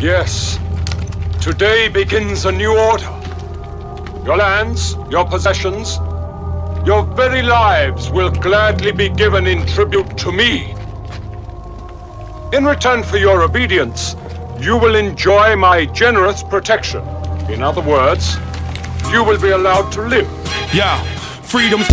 Yes. Today begins a new order. Your lands, your possessions, your very lives will gladly be given in tribute to me. In return for your obedience, you will enjoy my generous protection. In other words, you will be allowed to live. Yeah, freedom's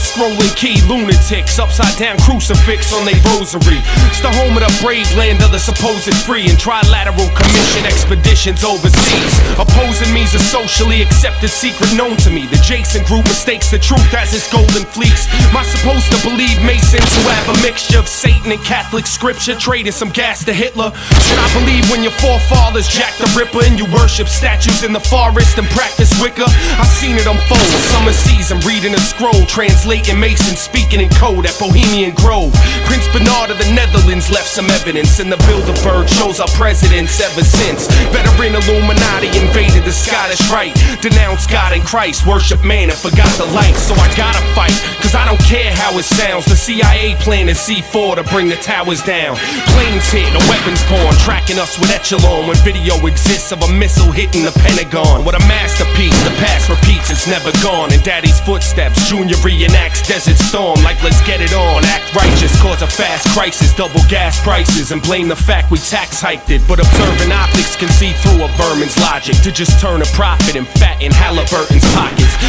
scrolling key lunatics upside down crucifix on they rosary. It's the home of the brave land of the supposed free and trilateral commission expeditions overseas. Opposing me's a socially accepted secret known to me. The jason group mistakes the truth as its golden fleece. Am i supposed to believe masons who have a mixture of satan and catholic scripture? Trading some gas to hitler. Should i believe when your forefathers jack the ripper and you worship statues in the forest and practice wicca i've seen it unfold. Summer season reading a scroll translating Mason speaking in code at Bohemian Grove. Prince Bernhard of the Netherlands left some evidence, and the Bilderberg shows our presidents ever since. Veteran Illuminati invaded the Scottish Rite, denounced God and Christ, worship man and forgot the light. So I gotta fight, cause I don't care how it sounds. The CIA planted C4 to bring the towers down. Planes hit, a weapons born, tracking us with echelon when video exists of a missile hitting the Pentagon. What a masterpiece, the past repeats, it's never gone. In daddy's footsteps, Junior reenacts Desert Storm like let's get it on. Act righteous, cause a fast crisis, double gas prices, and blame the fact we tax hiked it. But observant optics can see through a vermin's logic to just turn a profit and fatten Halliburton's pockets.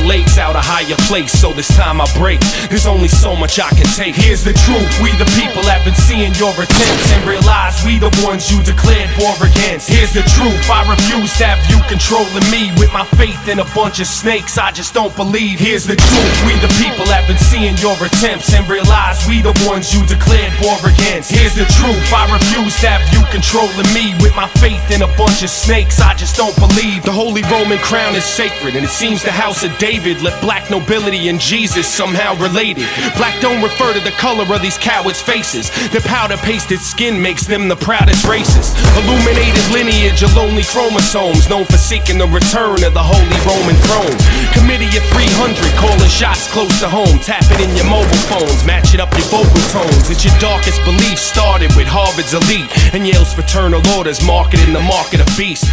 Lakes out a higher place. So this time I break, there's only so much I can take. Here's the truth, we the people have been seeing your attempts and realize we the ones you declared war against. Here's the truth, I refuse to have you controlling me with my faith in a bunch of snakes. I just don't believe believe. Here's the truth. We the people have been seeing your attempts and realize we the ones you declared war against. Here's the truth. I refuse to have you controlling me with my faith in a bunch of snakes. I just don't believe. The Holy Roman crown is sacred, and it seems the house of David left black nobility and Jesus somehow related. Black don't refer to the color of these cowards' faces. Their powder pasted skin makes them the proudest races. Illuminated lineage of lonely chromosomes, known for seeking the return of the Holy Roman throne. Committee of 300, calling shots close to home. Tapping in your mobile phones, matching up your vocal tones. It's your darkest beliefs started with Harvard's elite and Yale's fraternal orders, marketing the market of beasts.